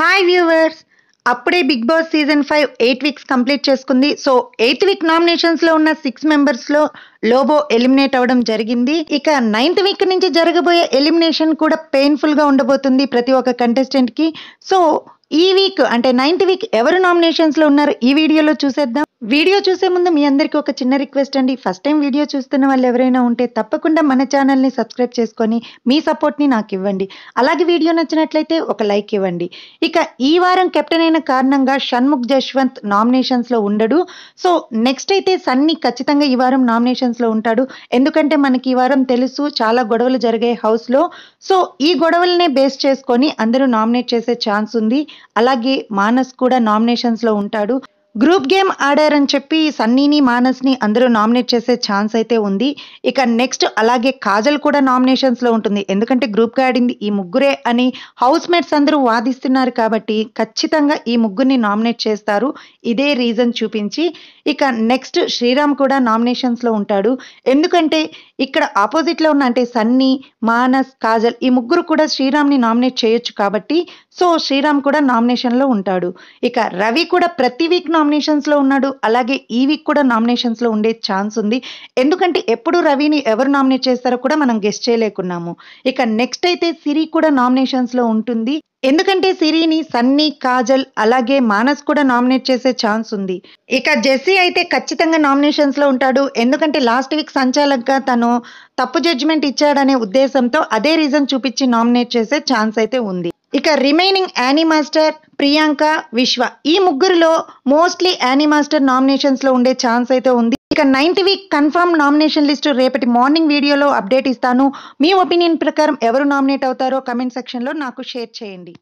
Hi viewers అప్పుడే big boss season five eight weeks complete చేసుకుంది. So eighth week నామినేషన్స్లో ఉన్న సిక్స్ మెంబర్స్లో లోబో ఎలిమినేట్ అవ్వడం జరిగింది. ఇక నైన్త్ వీక్ నుంచి జరగబోయే ఎలిమినేషన్ కూడా పెయిన్ఫుల్గా ఉండబోతుంది ప్రతి ఒక్క కంటెస్టెంట్కి. సో ఈ వీక్ అంటే నైన్త్ వీక్ ఎవరు నామినేషన్స్లో ఉన్నారు ఈ వీడియోలో చూసేద్దాం. వీడియో చూసే ముందు మీ అందరికీ ఒక చిన్న రిక్వెస్ట్ అండి. ఫస్ట్ టైం వీడియో చూస్తున్న వాళ్ళు ఎవరైనా ఉంటే తప్పకుండా మన ఛానల్ని సబ్స్క్రైబ్ చేసుకొని మీ సపోర్ట్ని నాకు ఇవ్వండి. అలాగే వీడియో నచ్చినట్లయితే ఒక లైక్ ఇవ్వండి. ఇక ఈ వారం కెప్టెన్ అయిన కారణంగా షణ్ముఖ్ జశ్వంత్ నామినేషన్స్లో ఉండడు. సో నెక్స్ట్ అయితే సన్నీ ఖచ్చితంగా ఈ వారం నామినేషన్స్లో ఉంటాడు. ఎందుకంటే మనకి ఈ వారం తెలుసు చాలా గొడవలు జరిగాయి హౌస్లో సో ఈ గొడవలనే బేస్ చేసుకొని అందరూ నామినేట్ చేసే ఛాన్స్ ఉంది. అలాగే మానస్ కూడా నామినేషన్స్లో ఉంటాడు. గ్రూప్ గేమ్ ఆడారని చెప్పి సన్నీని మానస్ని అందరూ నామినేట్ చేసే ఛాన్స్ అయితే ఉంది. ఇక నెక్స్ట్ అలాగే కాజల్ కూడా నామినేషన్స్లో ఉంటుంది. ఎందుకంటే గ్రూప్గా ఆడింది ఈ ముగ్గురే అని హౌస్ మేట్స్ అందరూ వాదిస్తున్నారు కాబట్టి ఖచ్చితంగా ఈ ముగ్గురిని నామినేట్ చేస్తారు. ఇదే రీజన్ చూపించి ఇక నెక్స్ట్ శ్రీరామ్ కూడా నామినేషన్స్లో ఉంటాడు. ఎందుకంటే ఇక్కడ ఆపోజిట్లో ఉన్న అంటే సన్నీ మానస్ కాజల్ ఈ ముగ్గురు కూడా శ్రీరామ్ని నామినేట్ చేయొచ్చు కాబట్టి సో శ్రీరామ్ కూడా నామినేషన్లో ఉంటాడు. ఇక రవి కూడా ప్రతి వీక్ నామినేషన్స్లో ఉన్నాడు. అలాగే ఈ వీక్ కూడా నామినేషన్స్లో ఉండే ఛాన్స్ ఉంది. ఎందుకంటే ఎప్పుడు రవిని ఎవరు నామినేట్ చేస్తారో కూడా మనం గెస్ట్ చేయలేకున్నాము. ఇక నెక్స్ట్ అయితే సిరి కూడా నామినేషన్స్లో ఉంటుంది. ఎందుకంటే సిరిని సన్నీ కాజల్ అలాగే మానస్ కూడా నామినేట్ చేసే ఛాన్స్ ఉంది. ఇక జెస్సీ అయితే ఖచ్చితంగా నామినేషన్స్లో ఉంటాడు. ఎందుకంటే లాస్ట్ వీక్ సంచాలక్గా తను తప్పు జడ్జిమెంట్ ఇచ్చాడనే ఉద్దేశంతో అదే రీజన్ చూపించి నామినేట్ చేసే ఛాన్స్ అయితే ఉంది. ఇక రిమైనింగ్ యానీ మాస్టర్ ప్రియాంక విశ్వ ఈ ముగ్గురులో మోస్ట్లీ యానీ మాస్టర్ నామినేషన్స్లో ఉండే ఛాన్స్ అయితే ఉంది. ఇక ninth week confirm nomination list రేపటి మార్నింగ్ వీడియోలో అప్డేట్ ఇస్తాను. మీ ఒపీనియన్ ప్రకారం ఎవరు నామినేట్ అవుతారో కమెంట్ సెక్షన్లో నాకు షేర్ చేయండి.